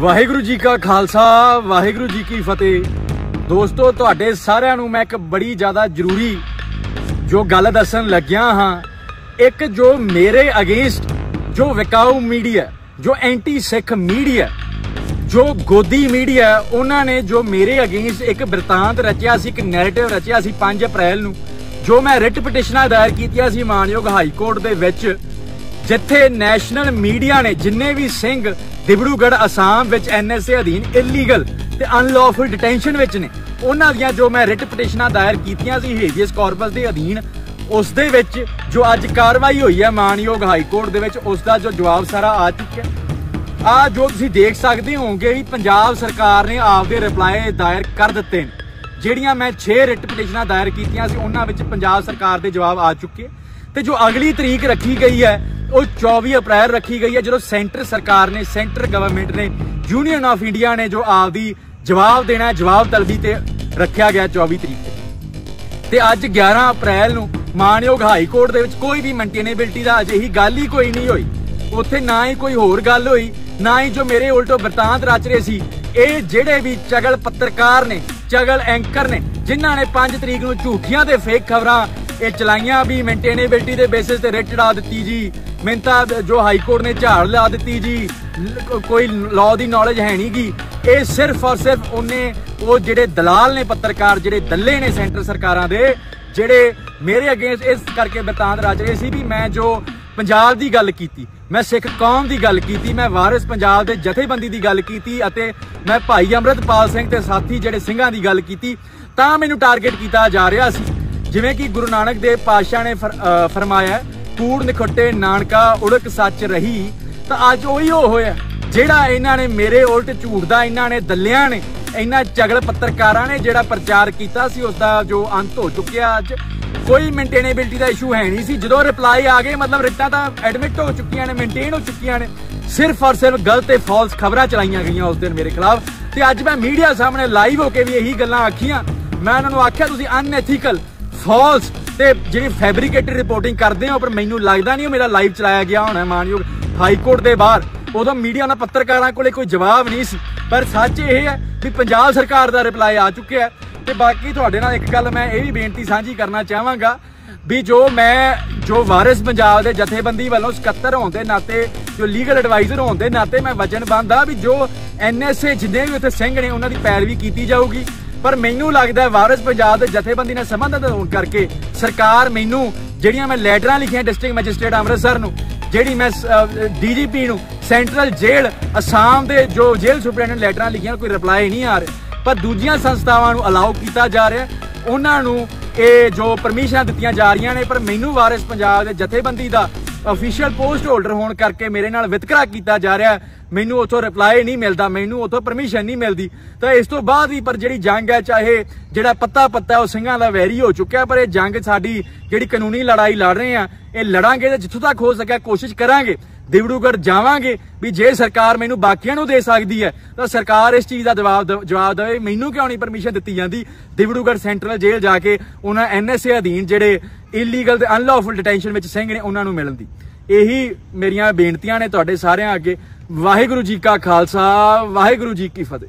ਵਾਹਿਗੁਰੂ ਜੀ ਕਾ ਖਾਲਸਾ, ਵਾਹਿਗੁਰੂ ਜੀ ਕੀ ਫਤਿਹ। ਦੋਸਤੋ, ਤੁਹਾਡੇ ਸਾਰਿਆਂ ਨੂੰ ਮੈਂ ਇੱਕ ਬੜੀ ਜ਼ਿਆਦਾ ਜ਼ਰੂਰੀ ਜੋ ਗੱਲ ਦੱਸਣ ਲੱਗਿਆ ਹਾਂ, ਇੱਕ ਜੋ ਮੇਰੇ ਅਗੇਂਸਟ ਜੋ ਵਿਕਾਊ ਮੀਡੀਆ, ਜੋ ਐਂਟੀ ਸਿੱਖ ਮੀਡੀਆ, ਜੋ ਗੋਦੀ ਮੀਡੀਆ, ਉਹਨਾਂ ਨੇ ਜੋ ਮੇਰੇ ਅਗੇਂਸਟ ਇੱਕ ਬ੍ਰਿਤਾਂਤ ਰਚਿਆ ਸੀ, ਇੱਕ ਨੈਰੇਟਿਵ ਰਚਿਆ ਸੀ 5 ਅਪ੍ਰੈਲ ਨੂੰ, ਜੋ ਮੈਂ ਰਿਟ ਪਟੀਸ਼ਨਾਂ ਦਾਇਰ ਕੀਤੀਆਂ ਸੀ ਮਾਨਯੋਗ ਹਾਈ ਕੋਰਟ ਦੇ ਵਿੱਚ ਜਿੱਥੇ ਨੈਸ਼ਨਲ ਮੀਡੀਆ ਨੇ ਜਿੰਨੇ ਵੀ ਸਿੰਘ ਦਿਬੜੂਗੜ ਅਸਾਮ ਵਿੱਚ ਐਨਐਸਏ ਅਧੀਨ ਇਲੀਗਲ ਤੇ ਅਨਲੌਫੁਲ ਡਿਟੈਂਸ਼ਨ ਵਿੱਚ ਨੇ, ਉਹਨਾਂ ਦੀਆਂ ਜੋ ਮੈਂ ਰਿਟ ਪਟੀਸ਼ਨਾਂ ਦਾਇਰ ਕੀਤੀਆਂ ਸੀ ਹੇਜੀਅਸ ਕਾਰਪਸ ਦੇ ਅਧੀਨ, ਉਸ ਦੇ ਵਿੱਚ ਜੋ ਅੱਜ ਕਾਰਵਾਈ ਹੋਈ ਹੈ ਮਾਨਯੋਗ ਹਾਈ ਕੋਰਟ ਦੇ ਵਿੱਚ, ਉਸ ਦਾ ਜੋ ਜਵਾਬ ਸਾਰਾ ਆ ਚੁੱਕਿਆ। ਆ ਜੋ ਤੁਸੀਂ ਦੇਖ ਸਕਦੇ ਹੋਗੇ ਵੀ ਪੰਜਾਬ ਸਰਕਾਰ ਨੇ ਆਪਦੇ ਰਿਪਲਾਈ ਦਾਇਰ ਕਰ ਦਿੱਤੇ ਨੇ। ਜਿਹੜੀਆਂ ਮੈਂ 6 ਰਿਟ ਪਟੀਸ਼ਨਾਂ ਦਾਇਰ ਕੀਤੀਆਂ ਸੀ, ਉਹਨਾਂ ਵਿੱਚ ਪੰਜਾਬ ਸਰਕਾਰ ਦੇ ਜਵਾਬ ਆ ਚੁੱਕੇ। ਤੇ ਜੋ ਅਗਲੀ ਤਰੀਕ ਰੱਖੀ ਗਈ ਹੈ, ਉਹ 24 ਅਪ੍ਰੈਲ ਰੱਖੀ ਗਈ ਹੈ, ਜਦੋਂ ਸੈਂਟਰ ਸਰਕਾਰ ਨੇ, ਸੈਂਟਰ ਗਵਰਨਮੈਂਟ ਨੇ ਯੂਨੀਅਨ ਆਫ ਇੰਡੀਆ ਨੇ ਜੋ ਆਪਦੀ ਜਵਾਬ ਦੇਣਾ ਜਵਾਬ ਤਲਬੀ ਤੇ ਰੱਖਿਆ ਗਿਆ 24 ਤਰੀਕ ਤੇ। ਅੱਜ 11 ਅਪ੍ਰੈਲ ਨੂੰ ਮਾਨਯੋਗ ਹਾਈ ਕੋਰਟ ਦੇ ਵਿੱਚ ਕੋਈ ਵੀ ਮੇਨਟੇਨੇਬਿਲਟੀ ਦਾ ਅਜਿਹੀ ਗੱਲ ਹੀ ਕੋਈ ਨਹੀਂ ਹੋਈ। ਉੱਥੇ ਨਾ ਹੀ ਕੋਈ ਹੋਰ ਗੱਲ ਹੋਈ, ਨਾ ਹੀ ਜੋ ਮੇਰੇ ਉਲਟੋ ਵਰਤਾਂਤ ਰਚ ਰਹੇ ਸੀ। ਇਹ ਜਿਹੜੇ ਵੀ ਚਗਲ ਪੱਤਰਕਾਰ ਨੇ, ਚਗਲ ਐਂਕਰ ਨੇ, ਜਿਨ੍ਹਾਂ ਨੇ 5 ਤਰੀਕ ਨੂੰ ਝੂਠੀਆਂ ਤੇ ਫੇਕ ਖਬਰਾਂ ਇਹ ਚਲਾਈਆਂ ਵੀ ਮੇਨਟੇਨੇਬਿਲਟੀ ਦੇ ਬੇਸਿਸ ਤੇ ਰੇਟ ਚੜਾ ਦਿੱਤੀ ਜੀ। ਮਿੰਤਾ ਜੋ ਹਾਈ ਕੋਰਟ ਨੇ ਝਾੜ ਲਾ ਦਿੱਤੀ ਜੀ ਕੋਈ ਲਾਅ ਦੀ ਨੌਲੇਜ ਹੈ ਨਹੀਂਗੀ ਇਹ ਸਿਰਫ ਔਰ ਸਿਰਫ ਉਹਨੇ, ਉਹ ਜਿਹੜੇ ਦਲਾਲ ਨੇ ਪੱਤਰਕਾਰ, ਜਿਹੜੇ ਦੱਲੇ ਨੇ ਸੈਂਟਰ ਸਰਕਾਰਾਂ ਦੇ, ਜਿਹੜੇ ਮੇਰੇ ਅਗੇਂਸਟ ਇਸ ਕਰਕੇ ਬਤਾਂਤ ਰਚ ਰਹੇ ਸੀ ਵੀ ਮੈਂ ਜੋ ਪੰਜਾਬ ਦੀ ਗੱਲ ਕੀਤੀ, ਮੈਂ ਸਿੱਖ ਕੌਮ ਦੀ ਗੱਲ ਕੀਤੀ, ਮੈਂ ਵਾਰਿਸ ਪੰਜਾਬ ਦੇ ਜਥੇਬੰਦੀ ਦੀ ਗੱਲ ਕੀਤੀ ਅਤੇ ਮੈਂ ਭਾਈ ਅੰਮ੍ਰਿਤਪਾਲ ਸਿੰਘ ਤੇ ਸਾਥੀ ਜਿਹੜੇ ਸਿੰਘਾਂ ਦੀ ਗੱਲ ਕੀਤੀ, ਤਾਂ ਮੈਨੂੰ ਟਾਰਗੇਟ ਕੀਤਾ ਜਾ ਰਿਹਾ ਸੀ। ਜਿਵੇਂ ਕਿ ਗੁਰੂ ਨਾਨਕ ਦੇਵ ਪਾਤਸ਼ਾਹ ਨੇ ਫਰ- ਫਰਮਾਇਆ, ਕੂੜ ਨਿਖੱਟੇ ਨਾਨਕਾ ਉੜਕ ਸੱਚ ਰਹੀ, ਤਾਂ ਅੱਜ ਉਹੀ ਉਹ ਹੋਇਆ। ਜਿਹੜਾ ਇਹਨਾਂ ਨੇ ਮੇਰੇ ਉਲਟ ਝੂਠ ਦਾ ਇਹਨਾਂ ਨੇ ਦੱਲਿਆਂ ਨੇ, ਇਹਨਾਂ ਚਗਲ ਪੱਤਰਕਾਰਾਂ ਨੇ ਜਿਹੜਾ ਪ੍ਰਚਾਰ ਕੀਤਾ ਸੀ ਉਸ ਦਾ ਜੋ ਅੰਤ ਹੋ ਚੁੱਕਿਆ ਅੱਜ, ਕੋਈ ਮੇਨਟੇਨੇਬਿਲਟੀ ਦਾ ਇਸ਼ੂ ਹੈ ਨਹੀਂ ਸੀ। ਜਦੋਂ ਰਿਪਲਾਈ ਆ ਗਏ, ਮਤਲਬ ਰਿਟਾਂ ਤਾਂ ਐਡਮਿਟ ਹੋ ਚੁੱਕੀਆਂ ਨੇ ਮੇਨਟੇਨ ਹੋ ਚੁੱਕੀਆਂ ਨੇ, ਸਿਰਫ ਔਰ ਸਿਰਫ ਗਲਤ ਤੇ ਫਾਲਸ ਖਬਰਾਂ ਚਲਾਈਆਂ ਗਈਆਂ ਉਸ ਦਿਨ ਮੇਰੇ ਖਿਲਾਫ। ਤੇ ਅੱਜ ਮੈਂ ਮੀਡੀਆ ਸਾਹਮਣੇ ਲਾਈਵ ਹੋ ਕੇ ਵੀ ਇਹੀ ਗੱਲਾਂ ਆਖੀਆਂ। ਮੈਂ ਉਹਨਾਂ ਨੂੰ ਆਖਿਆ, ਤੁਸੀਂ ਅਨਐਥੀਕਲ ਫਾਲਸ ਤੇ ਜਿਹੜੀ ਫੈਬਰੀਕੇਟਡ ਰਿਪੋਰਟਿੰਗ ਕਰਦੇ ਹੋ ਪਰ ਮੈਨੂੰ ਲੱਗਦਾ ਨਹੀਂ ਉਹ ਮੇਰਾ ਲਾਈਵ ਚਲਾਇਆ ਗਿਆ ਹੋਣਾ, ਮਾਨਯੋਗ ਹਾਈ ਕੋਰਟ ਦੇ ਬਾਹਰ। ਉਦੋਂ ਮੀਡੀਆ ਨਾਲ ਪੱਤਰਕਾਰਾਂ ਕੋਲੇ ਕੋਈ ਜਵਾਬ ਨਹੀਂ ਸੀ। ਪਰ ਸੱਚ ਇਹ ਹੈ ਵੀ ਪੰਜਾਬ ਸਰਕਾਰ ਦਾ ਰਿਪਲਾਈ ਆ ਚੁੱਕਿਆ ਹੈ। ਤੇ ਬਾਕੀ ਤੁਹਾਡੇ ਨਾਲ ਇੱਕ ਗੱਲ ਮੈਂ ਇਹ ਵੀ ਬੇਨਤੀ ਸਾਂਝੀ ਕਰਨਾ ਚਾਹਾਂਗਾ ਵੀ ਜੋ ਮੈਂ, ਜੋ ਵਾਰਿਸ ਪੰਜਾਬ ਦੇ ਜਥੇਬੰਦੀ ਵੱਲੋਂ ਸਕੱਤਰ ਹੋਣ ਦੇ ਨਾਤੇ, ਜੋ ਲੀਗਲ ਐਡਵਾਈਜ਼ਰ ਹੋਣ ਦੇ ਨਾਤੇ ਮੈਂ ਵਚਨਬੰਦ ਆ ਵੀ ਜੋ ਐਨਐਸਏ ਜਿੰਨੇ ਵੀ ਉੱਥੇ ਸਿੰਘ ਨੇ, ਉਹਨਾਂ ਦੀ ਪੈਰਵੀ ਕੀਤੀ ਜਾਊਗੀ। ਪਰ ਮੈਨੂੰ ਲੱਗਦਾ ਵਾਰਿਸ ਪੰਜਾਬ ਦੇ ਜਥੇਬੰਦੀ ਨਾਲ ਸੰਬੰਧਿਤ ਹੋਣ ਕਰਕੇ ਸਰਕਾਰ ਮੈਨੂੰ ਜਿਹੜੀਆਂ ਮੈਂ ਲੈਟਰਾਂ ਲਿਖੀਆਂ ਡਿਸਟ੍ਰਿਕਟ ਮੈਜਿਸਟ੍ਰੇਟ ਅੰਮ੍ਰਿਤਸਰ ਨੂੰ, ਜਿਹੜੀ ਮੈਂ ਡੀਜੀਪੀ ਨੂੰ, ਸੈਂਟਰਲ ਜੇਲ੍ਹ, ਅਸਾਮ ਦੇ ਜੋ ਜੇਲ੍ਹ ਸੁਪਰਡੈਂਟ ਲੈਟਰਾਂ ਲਿਖੀਆਂ, ਕੋਈ ਰਿਪਲਾਈ ਨਹੀਂ ਆ ਰਿਹਾ। ਪਰ ਦੂਜੀਆਂ ਸੰਸਥਾਵਾਂ ਨੂੰ ਅਲਾਉ ਕੀਤਾ ਜਾ ਰਿਹਾ ਉਹਨਾਂ ਨੂੰ ਇਹ ਜੋ ਪਰਮਿਸ਼ਨਾਂ ਦਿੱਤੀਆਂ ਜਾ ਰਹੀਆਂ ਨੇ, ਪਰ ਮੈਨੂੰ ਵਾਰਿਸ ਪੰਜਾਬ ਦੇ ਜਥੇਬੰਦੀ ਦਾ ਅਫੀਸ਼ੀਅਲ ਪੋਸਟ ਹੋਲਡਰ ਹੋਣ ਕਰਕੇ ਮੇਰੇ ਨਾਲ ਵਿਤਕਰਾ ਕੀਤਾ ਜਾ ਰਿਹਾ ਮੈਨੂੰ ਉਥੋਂ ਰਿਪਲਾਈ ਨਹੀਂ ਮਿਲਦਾ, ਮੈਨੂੰ ਉਥੋਂ ਪਰਮਿਸ਼ਨ ਨਹੀਂ ਮਿਲਦੀ। ਤਾਂ ਇਸ ਤੋਂ ਬਾਅਦ ਵੀ ਪਰ ਜਿਹੜੀ ਜੰਗ ਹੈ, ਚਾਹੇ ਜਿਹੜਾ ਪੱਤਾ ਪੱਤਾ ਉਹ ਸਿੰਘਾਂ ਦਾ ਵੈਰੀ ਹੋ ਚੁੱਕਿਆ, ਪਰ ਇਹ ਜੰਗ ਸਾਡੀ ਜਿਹੜੀ ਕਾਨੂੰਨੀ ਲੜਾਈ ਲੜ ਰਹੇ ਆ ਇਹ ਲੜਾਂਗੇ ਤੇ ਜਿੱਥੋਂ ਤੱਕ ਹੋ ਸਕਿਆ, ਕੋਸ਼ਿਸ਼ ਕਰਾਂਗੇ। ਦਿਵੜੂਗੜ ਜਾਵਾਂਗੇ ਵੀ ਜੇ ਸਰਕਾਰ ਮੈਨੂੰ ਬਾਕੀਆਂ ਨੂੰ ਦੇ ਸਕਦੀ ਹੈ, ਤਾਂ ਸਰਕਾਰ ਇਸ ਚੀਜ਼ ਦਾ ਜਵਾਬ ਜਵਾਬ ਦੇਵੇ। ਮੈਨੂੰ ਕਿਉਂ ਨਹੀਂ ਪਰਮਿਸ਼ਨ ਦਿੱਤੀ ਜਾਂਦੀ? ਦਿਵੜੂਗੜ ਸੈਂਟਰਲ ਜੇਲ੍ਹ ਜਾ ਕੇ ਉਹਨਾਂ ਐਨਐਸਏ ਅਧੀਨ ਜਿਹੜੇ ਇਲੀਗਲ ਤੇ ਅਨਲੌਫੁਲ ਡਿਟੈਂਸ਼ਨ ਵਿੱਚ ਸਿੰਘ ਨੇ ਉਹਨਾਂ ਨੂੰ ਮਿਲਣ ਦੀ। ਇਹੀ ਮੇਰੀਆਂ ਬੇਨਤੀਆਂ ਨੇ ਤੁਹਾਡੇ ਸਾਰਿਆਂ ਅੱਗੇ। ਵਾਹਿਗੁਰੂ ਜੀ ਕਾ ਖਾਲਸਾ, ਵਾਹਿਗੁਰੂ ਜੀ ਕੀ ਫਤਿਹ।